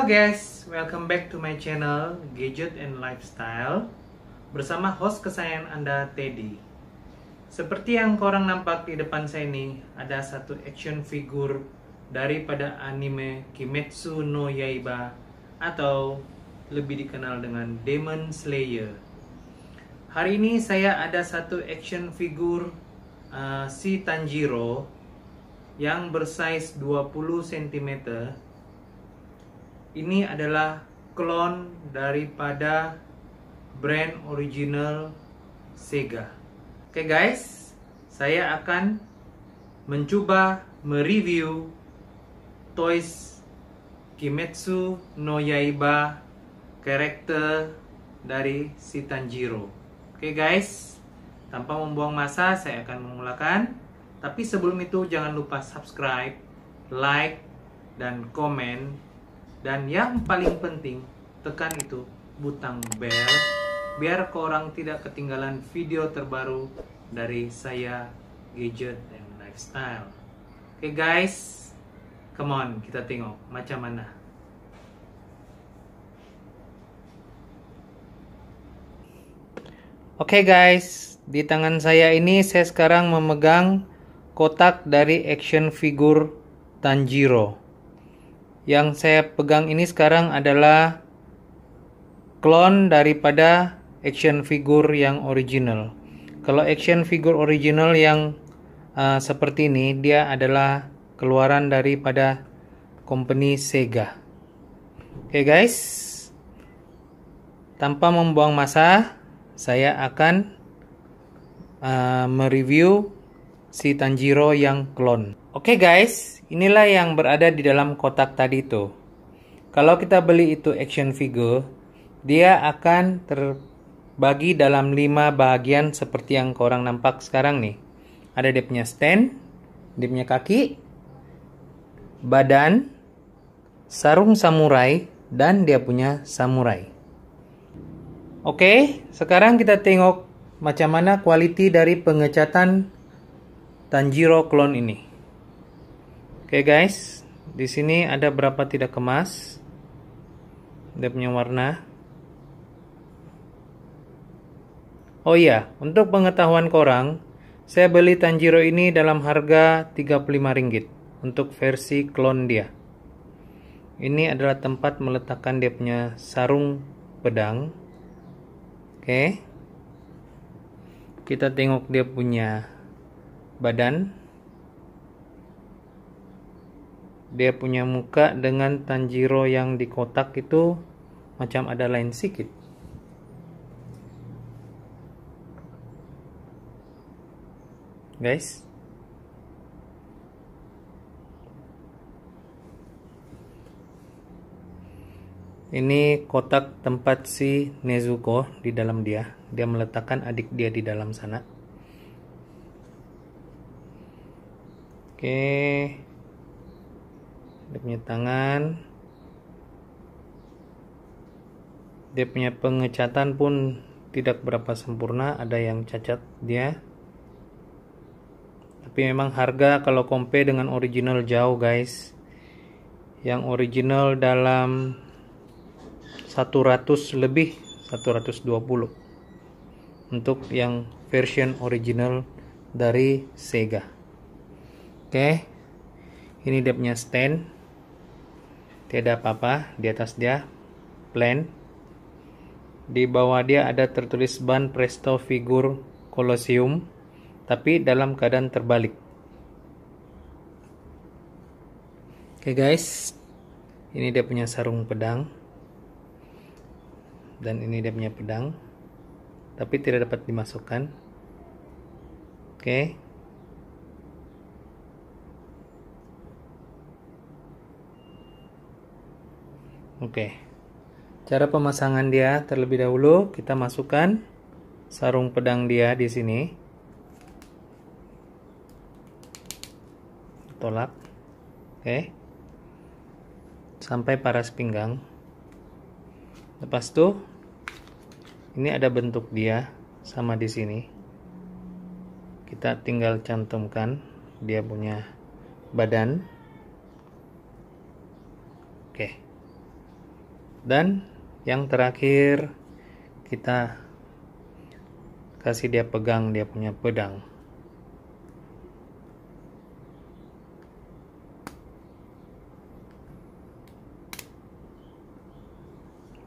Halo guys, welcome back to my channel Gadget and Lifestyle bersama host kesayangan Anda Teddy. Seperti yang korang nampak di depan saya ini, ada satu action figure daripada anime Kimetsu no Yaiba atau lebih dikenal dengan Demon Slayer. Hari ini saya ada satu action figure uh, si Tanjiro yang bersize 20 cm ini adalah klon daripada brand original Sega. Oke okay guys, saya akan mencoba mereview toys Kimetsu no Yaiba karakter dari si Tanjiro. Oke okay guys, tanpa membuang masa saya akan memulakan. Tapi sebelum itu jangan lupa subscribe, like, dan komen dan yang paling penting, tekan itu butang bell biar korang tidak ketinggalan video terbaru dari saya Gadget dan Lifestyle. Oke okay guys, come on kita tengok macam mana. Oke okay guys, di tangan saya ini saya sekarang memegang kotak dari action figure Tanjiro. Yang saya pegang ini sekarang adalah klon daripada action figure yang original. Kalau action figure original yang uh, seperti ini, dia adalah keluaran daripada company Sega. Oke okay guys, tanpa membuang masa, saya akan uh, mereview si Tanjiro yang klon. Oke okay guys, Inilah yang berada di dalam kotak tadi itu. Kalau kita beli itu action figure, dia akan terbagi dalam lima bagian seperti yang korang nampak sekarang nih. Ada dia punya stand, dia punya kaki, badan, sarung samurai, dan dia punya samurai. Oke, sekarang kita tengok macam mana kualiti dari pengecatan Tanjiro clone ini. Oke okay guys, di sini ada berapa tidak kemas. Dia punya warna. Oh iya, untuk pengetahuan korang, saya beli Tanjiro ini dalam harga 35 ringgit untuk versi klon dia. Ini adalah tempat meletakkan dia punya sarung pedang. Oke. Okay. Kita tengok dia punya badan dia punya muka dengan Tanjiro yang di kotak itu macam ada lain sedikit. Guys. Ini kotak tempat si Nezuko di dalam dia. Dia meletakkan adik dia di dalam sana. Oke. Okay dia punya tangan. Dia punya pengecatan pun tidak berapa sempurna ada yang cacat dia. Tapi memang harga kalau compare dengan original jauh guys. Yang original dalam 100 lebih 120 untuk yang version original dari Sega. Oke okay. ini dia punya stand tidak apa-apa di atas dia plain di bawah dia ada tertulis ban presto figur Colosseum tapi dalam keadaan terbalik. Oke okay guys. Ini dia punya sarung pedang. Dan ini dia punya pedang. Tapi tidak dapat dimasukkan. Oke. okay. Oke. Cara pemasangan dia terlebih dahulu kita masukkan sarung pedang dia di sini. Tolak. Oke. Sampai paras pinggang. Lepas itu ini ada bentuk dia sama di sini. Kita tinggal cantumkan dia punya badan. Oke. Dan yang terakhir kita kasih dia pegang dia punya pedang.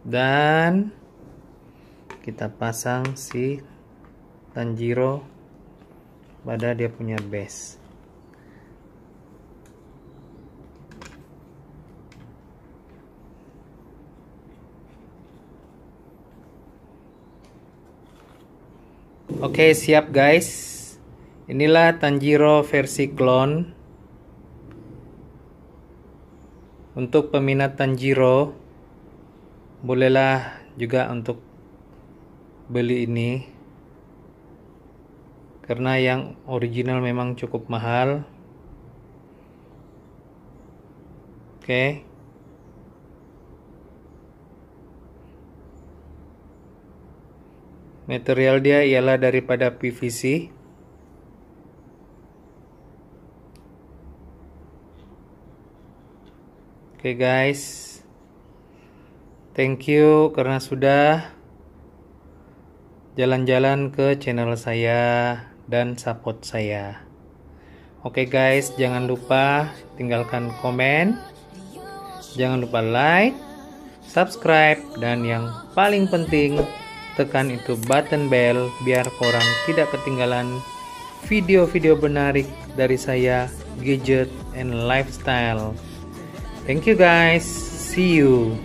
Dan kita pasang si Tanjiro pada dia punya base Oke siap guys. Inilah Tanjiro versi clone. Untuk peminat Tanjiro Bolehlah juga untuk beli ini. Karena yang original memang cukup mahal. Oke Material dia ialah daripada PVC. Oke okay guys. Thank you karena sudah jalan-jalan ke channel saya dan support saya. Oke okay guys, jangan lupa tinggalkan komen. Jangan lupa like, subscribe, dan yang paling penting tekan itu button bell biar korang tidak ketinggalan video-video menarik dari saya gadget and lifestyle. Thank you guys. See you